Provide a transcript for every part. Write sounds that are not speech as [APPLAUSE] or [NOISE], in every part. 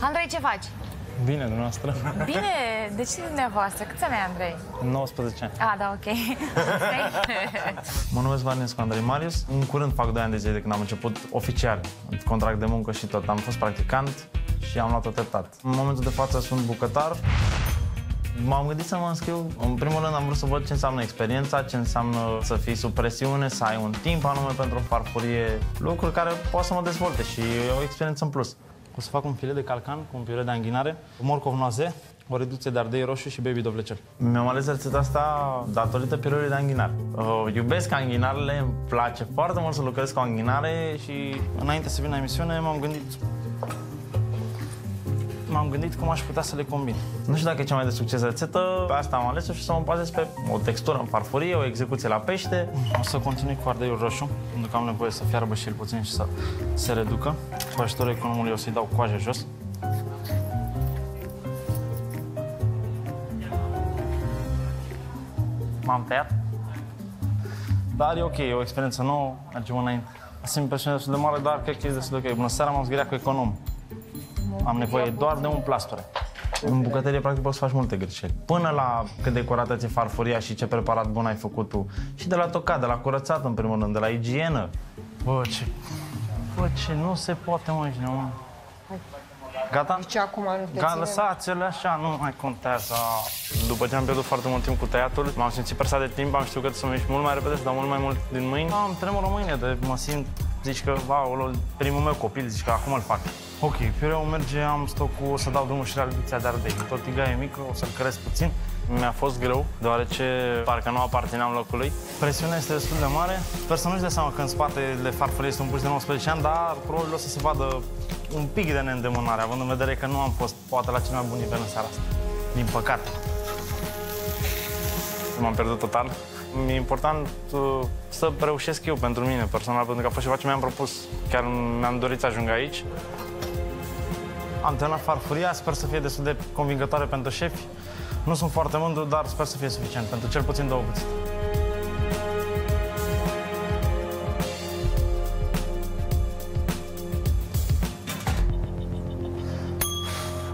Andrei, ce faci? Bine, dumneavoastră. Bine, de ce dumneavoastră? Câți ani ai, Andrei? 19 ani. Ah, da, ok. [LAUGHS] Mă numesc Varnescu Andrei Marius. În curând fac 2 ani de zile de când am început oficial, contract de muncă și tot. Am fost practicant și am luat-o treptat. În momentul de față sunt bucătar. M-am gândit să mă înscriu. În primul rând am vrut să văd ce înseamnă experiența, ce înseamnă să fii sub presiune, să ai un timp anume pentru o farfurie, lucruri care pot să mă dezvolte și e o experiență în plus. O să fac un filet de calcan cu un piure de anghinare, morcov noaze, o reducție de ardei roșu și baby dovlecel. Mi-am ales rețeta asta datorită piureului de anghinar. Uh, iubesc anghinarele, îmi place foarte mult să lucrez cu anghinare și înainte să vin la emisiune m-am gândit m-am gândit cum aș putea să le combin. Nu știu dacă e cea mai de succes rețetă, pe asta am ales-o și să mă bazez pe o textură în farfurie, o execuție la pește. O să continui cu ardeiul roșu, pentru că am nevoie să fiarbă și el puțin și să se reducă. Cu ajutorul economului o să-i dau coaja jos. M-am tăiat. Dar e ok, e o experiență nouă, mergem înainte. Simt presiune destul de mare, dar cred că e destul de ok. Bună seara, m-am zgâriat cu econom. Am nevoie doar de un plasture. În bucătărie, practic, poți să faci multe greșeli. Până la cât de curată ți farfuria și ce preparat bun ai făcut tu. Și de la tocat, de la curățat, în primul rând, de la igienă. Bă, ce... Bă, ce nu se poate, mă, ești mă. Gata? Deci acum nu te Ga, ține. lăsați-le așa, nu mai contează. După ce am pierdut foarte mult timp cu tăiatul, m-am simțit presat de timp, am știut că trebuie să mergi mult mai repede, să dau mult mai mult din mâini. Am tremur în mâine, de mă simt, zici că, wow, primul meu copil, zici că acum îl fac. Ok, piureul merge, am stocul, o să dau drumul și la reducția de ardei. Tortiga e mică, o să-l cresc puțin. Mi-a fost greu, deoarece parcă nu aparțineam locului. Presiunea este destul de mare. Sper să nu-și dea seama că în spatele farfurii este un puș de 19 ani, dar probabil o să se vadă un pic de neîndemânare, având în vedere că nu am fost poate la cel mai bun nivel în seara asta. Din păcate. M-am pierdut total. E important uh, să reușesc eu pentru mine, personal, pentru că a fost ceva ce mi-am propus. Chiar mi-am dorit să ajung aici. Am terminat farfuria, sper să fie destul de convingătoare pentru șefi. Nu sunt foarte mândru, dar sper să fie suficient pentru cel puțin două cuțite.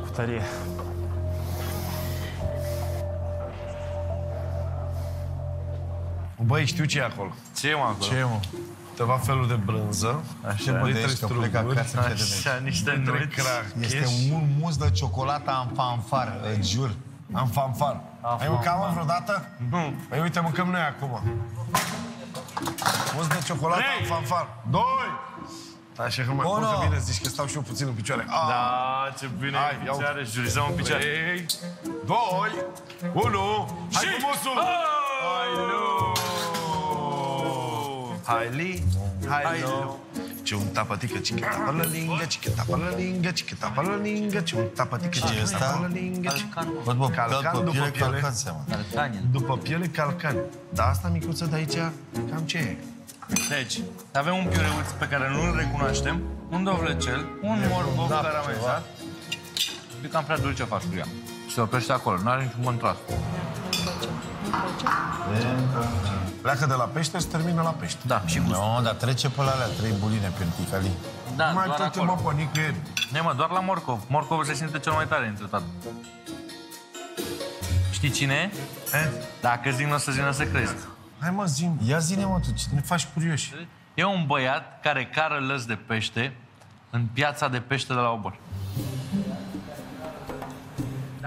Cu tărie. Băi, știu ce e acolo. Ce e, mă, acolo? Ce e, mă? Câteva feluri de brânză. Așa. Bă, De trei aici, că plec struguri. acasă încet de Așa, niște trei cracheși. Este un mus de ciocolată în fanfar, îți jur. Am fanfar. Ai mâncat mă vreodată? Nu. Păi uite, mâncăm noi acum. Mus de ciocolată în fanfar. Doi! Așa că mai Unu. mă, că bine zici că stau și eu puțin în picioare. Ah. Da, ce bine Hai, în iau. picioare, jurizăm în picioare. Trei, doi, unu, hai Și- frumosul! Hai, nu! Hai li, hai lo. Cică tapă la lingă, ce un tapatică, Ce e cică ăsta? tapă la lingă. Bă, bă, Calcan calcan, după piele, piele. calcan seama. După piele, calcan. Dar asta micuță de aici, cam ce e? Deci, avem un piureuț pe care nu-l recunoaștem, un dovlecel, un morcov da, caramelizat. Un pic cam prea dulce farfuria. Se oprește acolo, nu are niciun contrast. Pleacă de la pește și termină la pește. Da, și gust. Nu, dar trece pe la alea, trei buline pe ticali. Da, Mai doar tot mă acolo. pe nicăieri. Ne, mă, doar la morcov. Morcovul se simte cel mai tare dintre toate. Știi cine e? Eh? Dacă zic, nu o să zi, nu o să crezi. Hai mă, zim, Ia zine mă tu, cine? ne faci curioși. E un băiat care cară lăs de pește în piața de pește de la Obor.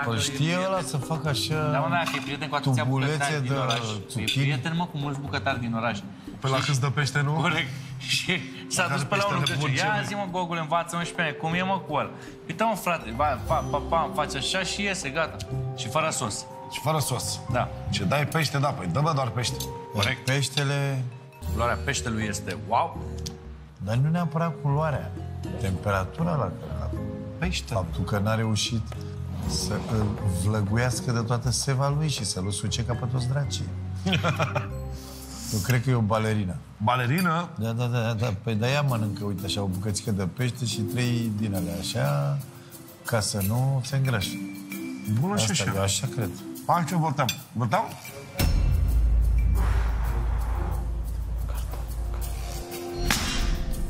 Păi știe ăla să facă așa... Da, mă, da, că e prieten cu atâția tubulețe bucătari din de oraș. E zucchini. prieten, mă, cu mulți bucătari din oraș. Pe la câți de pește, nu? Corect. [LAUGHS] Și s-a Măcar dus pe la unul peștele că zice, ia Burcelui. zi mă, Gogule, învață-mă și pe mine, cum e mă cu ăla? Uite mă, frate, va, pa, pa, pa, face așa și iese, gata. Și fără sos. Și fără sos. Da. Ce dai pește, da, păi dă-mă doar pește. Corect. Peștele... Culoarea peștelui este wow. Dar nu neapărat culoarea. Temperatura la care la Pește. Faptul că n-a reușit să îl vlăguiască de toată seva lui și să-l usuce ca pe toți dracii. [LAUGHS] Eu cred că e o balerină. Balerină? Da, da, da, da. Păi de aia mănâncă, uite așa, o bucățică de pește și trei din alea, așa, ca să nu se îngrașe. Bună și Asta, așa. eu așa cred. Hai că votăm. Votăm?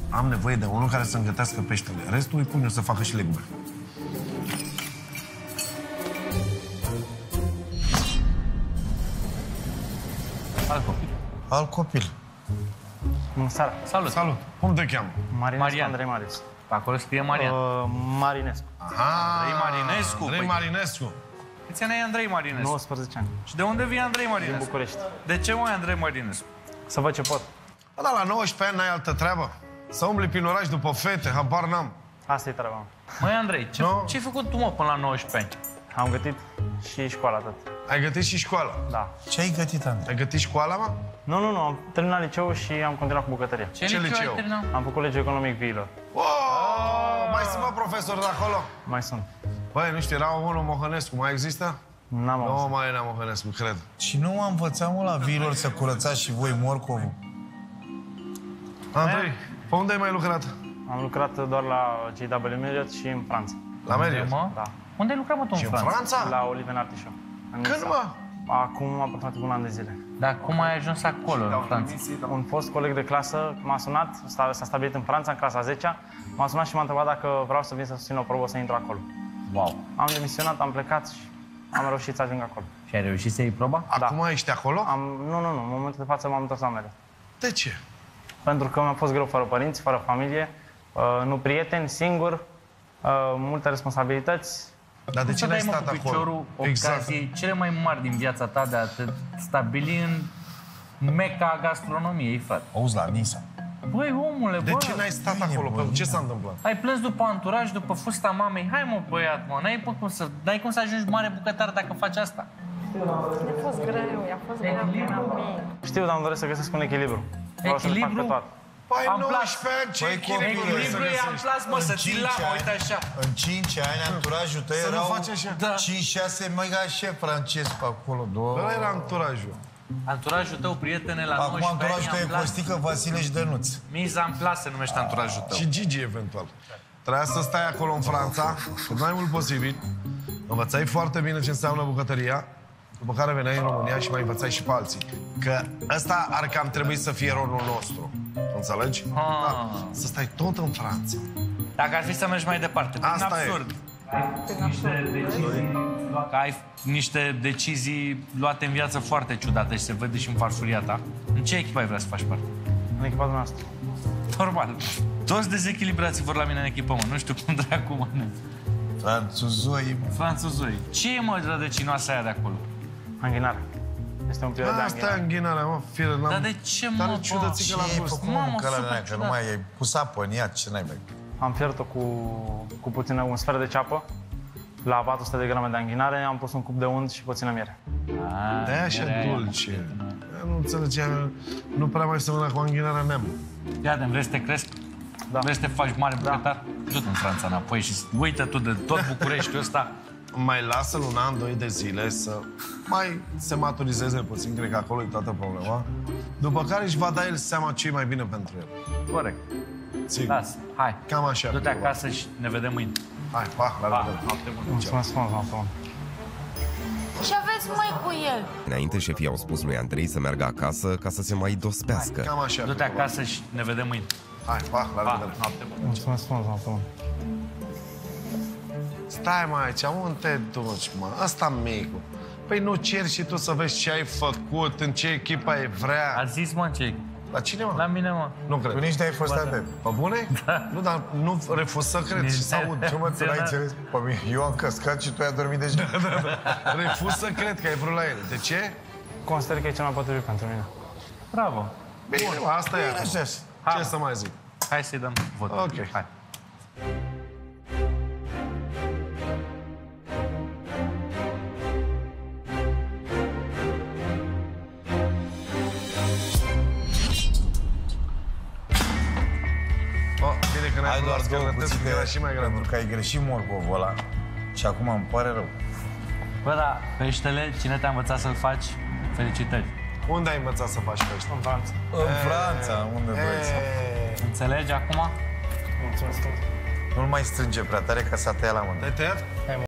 Am nevoie de unul care să-mi gătească peștele. Restul îi pun eu să facă și legume. Alt copil. Bună seara. Salut. Salut! Cum te cheamă? Marinescu Marian. Andrei Marius. Acolo scrie Marian. Uh, Marinescu. Aha! Andrei Marinescu. Andrei Păi- Marinescu. Câți ani ai Andrei Marinescu? 19 ani. Și de unde vine Andrei Din Marinescu? București. De ce mai Andrei Marinescu? Să văd ce pot. Bă, da, la 19 ani n-ai altă treabă? Să umbli prin oraș după fete, habar n-am. Asta e treaba. Măi, Andrei, ce, Nu. ce ai făcut tu, mă, până la 19 ani? Am gătit și școala tot. Ai gătit și școala. Da. Ce ai gătit, Andrei? Ai gătit școala, mă? Nu, nu, nu. Am terminat liceu și am continuat cu bucătăria. Ce, Ce liceu ai liceu? terminat? Am făcut lege economic viilor. Oh, mai sunt, mă, profesori de acolo? Mai sunt. Băi, nu știu, era unul Mohănescu, mai există? N-am Nu auzit. mai era Mohănescu, cred. Și nu am învățat mă la viilor să curățați și voi morcovul. Andrei, pe unde ai mai lucrat? Am lucrat doar la JW Marriott și în Franța. La Merie. Mă? Da. Unde ai lucrat, mă, tu în Și în Franța? Franța? La Oliven Artișo. În Când, Nița. mă? Acum aproximativ un an de zile. Dar cum ai ajuns acolo, în Franța? Un fost coleg de clasă m-a sunat, sta- s-a stabilit în Franța, în clasa 10 m-a sunat și m-a întrebat dacă vreau să vin să susțin o probă să intru acolo. Wow. Am demisionat, am plecat și am reușit să ajung acolo. Și ai reușit să iei proba? Acum ești acolo? Am, nu, nu, nu, în momentul de față m-am întors la mele. De ce? Pentru că mi-a fost greu fără părinți, fără familie, uh, nu prieteni, singur, uh, multe responsabilități. Dar de Cum ce să n-ai dai, mă, stat cu piciorul acolo? Exact. ocaziei cele mai mari din viața ta de a te stabili în meca a gastronomiei, frate? Auzi, la Nisa. Băi, omule, De bă, ce n-ai stat bine, acolo? bă, Că ce bine. s-a întâmplat? ai plâns după anturaj, după fusta mamei. Hai, mă, băiat, mă, n-ai, bă, cum să, n-ai cum să ajungi mare bucătar dacă faci asta. A fost greu, a fost greu când eram mic. Știu, dar îmi doresc să găsesc un echilibru. Vreau să le fac pe Echilibru? Toate. Păi Am 19 ani, ce Păi, echilibru copilul, vrei să Echilibru e am găsești? plas, mă, să ți cinci la, ani- uite așa. În 5 ani, anturajul tău Să nu erau faci așa. Da. 5-6 mega șef francez pe acolo. Două. Ăla era anturajul. Anturajul tău, prietene, la Acum 19 anturajul tău ani, e am plas. Costică, Vasile și Dănuț. Miza în plas se numește anturajul tău. Și Gigi, eventual. Trebuia să stai acolo în Franța, cât mai mult posibil. Învățai foarte bine ce înseamnă bucătăria, după care veneai în România și mai învățai și pe alții. Că ăsta ar cam trebui să fie rolul nostru. Înțelegi? Ah. Da. Să stai tot în Franța. Dacă ar fi să mergi mai departe, prin Asta e. absurd. Niște decizii, că ai niște decizii luate în viață foarte ciudate și se vede și în farfuria ta. În ce echipă ai vrea să faci parte? În echipa noastră. Normal. Toți dezechilibrații vor la mine în echipă, mă. Nu știu cum [LAUGHS] dracu, mă. Franțuzoi, mă. Franțuzoi. Ce e, mă, rădăcinoasa aia de acolo? Anghinare. Este un perioadă de Asta e anghinare. înghinarea, mă, fire, n-am... Dar de ce, mă, Dar bă? ciudățică Ce la ai gust. făcut, Mamă, mă, mâncarea super aia, că nu ciudat. mai ai pus apă în ea, ce n-ai mai... Am fiert-o cu, cu puțină, un sfert de ceapă. La 400 de grame de anghinare am pus un cup de unt și puțină miere. Ah, De așa era aia. dulce. Eu Nu înțelegeam, nu prea mai semăna cu anghinarea neam. Ia de vrei să te cresc? Da. Vrei să te faci mare bucătar? Du-te în Franța înapoi și uită tu de tot Bucureștiul ăsta. Mai lasă-l un an, doi de zile să mai se maturizeze puțin, cred că acolo e toată problema. După care își va da el seama ce e mai bine pentru el. Corect. Sigur. Lasă, hai. Cam așa. Du-te acasă și ne vedem mâine. Hai, pa, la Pa, revedere. noapte bună. Mulțumesc frumos, doamnă Tomă. Ce aveți mai cu el? Înainte șefii au spus lui Andrei să meargă acasă ca să se mai dospească. Cam așa. Du-te acasă și ne vedem mâine. Hai, pa, la Pa, revedere. noapte bună. Mulțumesc frumos, doamnă Tomă. Stai mai aici, unde te duci, mă? Asta micul. Păi nu ceri și tu să vezi ce ai făcut, în ce echipă ai vrea. A zis, mă, ce La cine, mă? La mine, mă. Nu Tu cred. nici de ai fost atent. Pe bune? [LAUGHS] Nu, dar nu refuz să cred Nici și să de- aud. Ce mă, tu n-ai înțeles pe mine? Eu am căscat și tu ai dormit deja. [LAUGHS] Refuz să cred că ai vrut la el. De ce? Consider că e cel mai potrivit pentru mine. Bravo. Bine, mă, asta e. Bine, acum. așa. Ce să mai zic? Hai să-i dăm vot. Ok. Hai. Două scarnătesc, cuțite, că era și mai grav. pentru că ai greșit morcovul ăla. Și acum îmi pare rău. Bă, da, peștele, cine te-a învățat să-l faci? Felicitări. Unde ai învățat să faci pește? În Franța. În Franța, unde vrei să... Eee, Înțelegi acum? Mulțumesc frumos. Nu-l mai strânge prea tare ca să a tăiat la mână. Te-ai tăiat? Hai, mă.